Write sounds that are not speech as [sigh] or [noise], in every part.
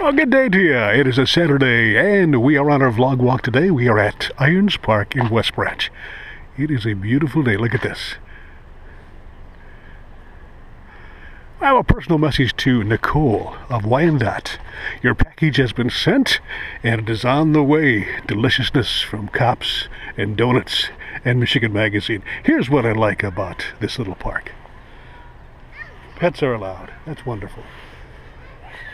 Well, good day to you. It is a Saturday, and we are on our vlog walk today. We are at Irons Park in West Branch. It is a beautiful day. Look at this. I have a personal message to Nicole of Wyandotte. Your package has been sent, and it is on the way. Deliciousness from Cops and Doughnuts and Michigan Magazine. Here's what I like about this little park. Pets are allowed. That's wonderful.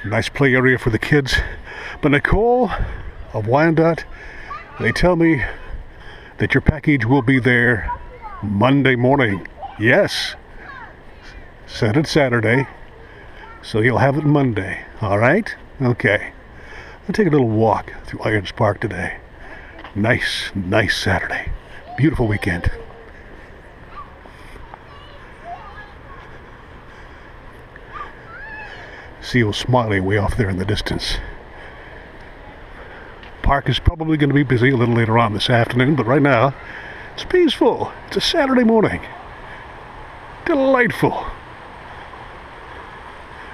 Nice play area for the kids. But Nicole of Wyandotte, they tell me that your package will be there Monday morning. Yes. Sent it Saturday, so you'll have it Monday. All right? Okay. I'll take a little walk through Irons Park today. Nice, nice Saturday. Beautiful weekend. See old Smiley way off there in the distance. Park is probably going to be busy a little later on this afternoon, but right now it's peaceful. It's a Saturday morning. Delightful.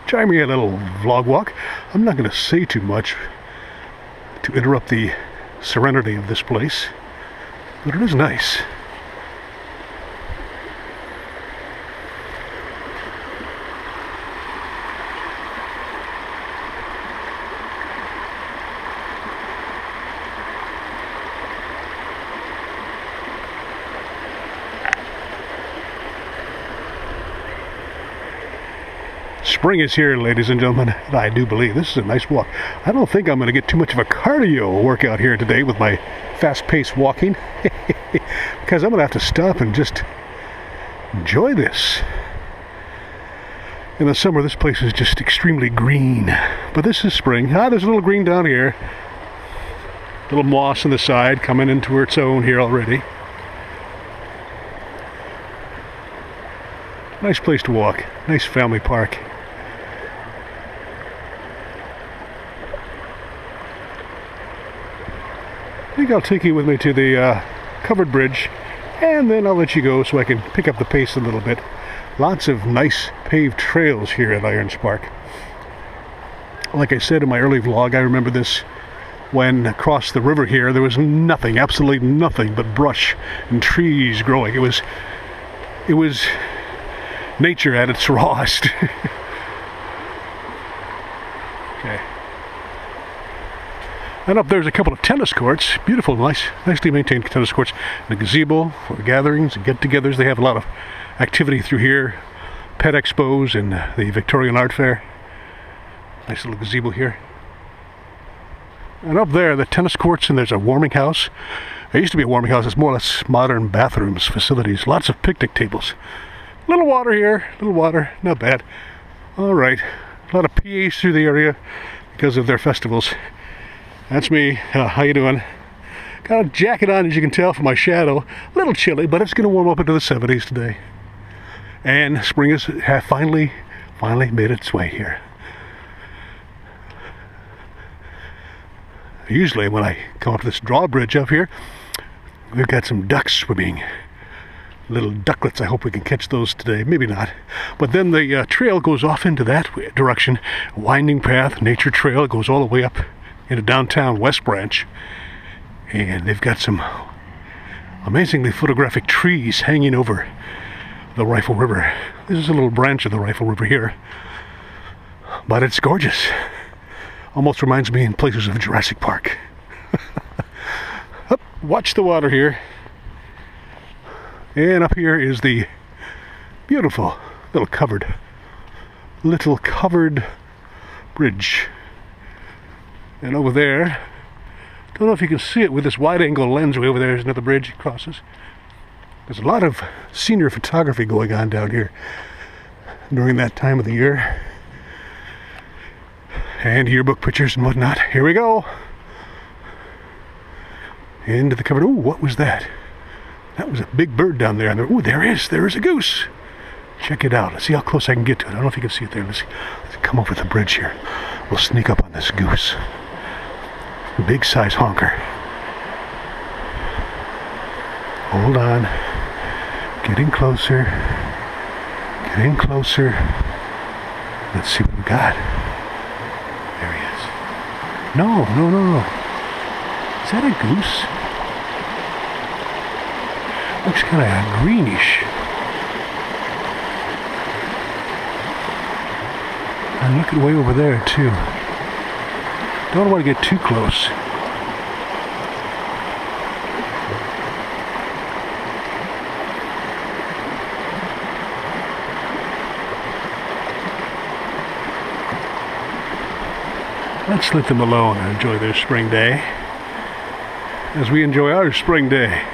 Try me a little vlog walk. I'm not going to say too much to interrupt the serenity of this place, but it is nice. Spring is here, ladies and gentlemen, I do believe this is a nice walk. I don't think I'm going to get too much of a cardio workout here today with my fast-paced walking, [laughs] because I'm going to have to stop and just enjoy this. In the summer, this place is just extremely green, but this is spring. Ah, there's a little green down here. Little moss on the side coming into its own here already. Nice place to walk. Nice family park. I think I'll take you with me to the uh, covered bridge and then I'll let you go so I can pick up the pace a little bit. Lots of nice paved trails here at Irons Park. Like I said in my early vlog, I remember this when across the river here there was nothing, absolutely nothing but brush and trees growing. It was it was nature at its [laughs] rawest. [laughs] okay. And up there's a couple of tennis courts, beautiful, nice, nicely maintained tennis courts, and a gazebo for gatherings and get-togethers. They have a lot of activity through here, pet expos and uh, the Victorian Art Fair. Nice little gazebo here. And up there, the tennis courts, and there's a warming house. There used to be a warming house. It's more or less modern bathrooms, facilities, lots of picnic tables. A Little water here, a little water, not bad. All right, a lot of PAs through the area because of their festivals. That's me. Uh, how you doing? Got a jacket on, as you can tell from my shadow. A little chilly, but it's going to warm up into the 70s today. And spring has finally, finally made its way here. Usually, when I come up this drawbridge up here, we've got some ducks swimming little ducklets. I hope we can catch those today. Maybe not. But then the uh, trail goes off into that direction. Winding path, nature trail. It goes all the way up into downtown West Branch. And they've got some amazingly photographic trees hanging over the Rifle River. This is a little branch of the Rifle River here. But it's gorgeous. Almost reminds me in places of Jurassic Park. [laughs] Up, watch the water here. And up here is the beautiful little covered, little covered bridge. And over there, don't know if you can see it with this wide angle lens way over there is another bridge it crosses. There's a lot of senior photography going on down here during that time of the year. And yearbook pictures and whatnot. Here we go. Into the covered. Ooh, what was that? That was a big bird down there. Oh, there is. There is a goose. Check it out. Let's see how close I can get to it. I don't know if you can see it there. Let's, let's come over the bridge here. We'll sneak up on this goose. Big size honker. Hold on. Getting closer. Getting closer. Let's see what we got. There he is. No, no, no, no. Is that a goose? Looks kind of greenish. And look at way over there too. Don't want to get too close. Let's let them alone and enjoy their spring day as we enjoy our spring day.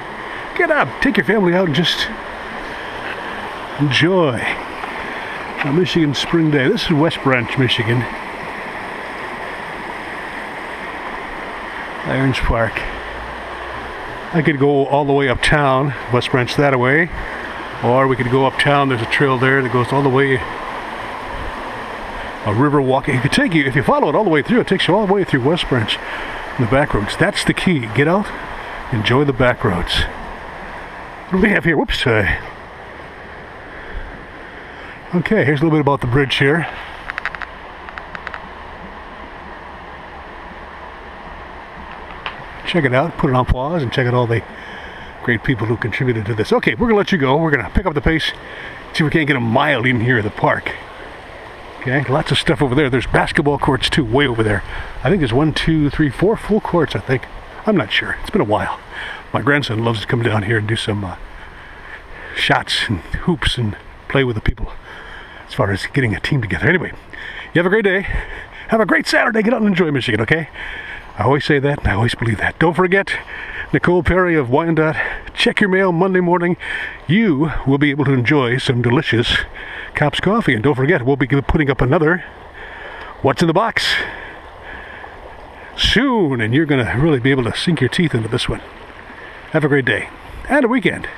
Get up, take your family out and just enjoy a Michigan spring day. This is West Branch, Michigan. Irons Park. I could go all the way uptown, West Branch that way, or we could go uptown. There's a trail there that goes all the way a river walking. It could take you, if you follow it all the way through, it takes you all the way through West Branch, the back roads. That's the key. Get out, enjoy the back roads. What do we have here? Whoops. Uh, okay, here's a little bit about the bridge here. Check it out, put it on pause, and check out all the great people who contributed to this. Okay, we're going to let you go. We're going to pick up the pace, see if we can't get a mile in here at the park. Okay, lots of stuff over there. There's basketball courts too, way over there. I think there's one, two, three, four full courts, I think. I'm not sure. It's been a while. My grandson loves to come down here and do some uh, shots and hoops and play with the people as far as getting a team together. Anyway, you have a great day. Have a great Saturday. Get out and enjoy Michigan, okay? I always say that and I always believe that. Don't forget, Nicole Perry of Wyandotte. Check your mail Monday morning. You will be able to enjoy some delicious Cops Coffee. And don't forget, we'll be putting up another What's in the Box soon. And you're going to really be able to sink your teeth into this one. Have a great day and a weekend.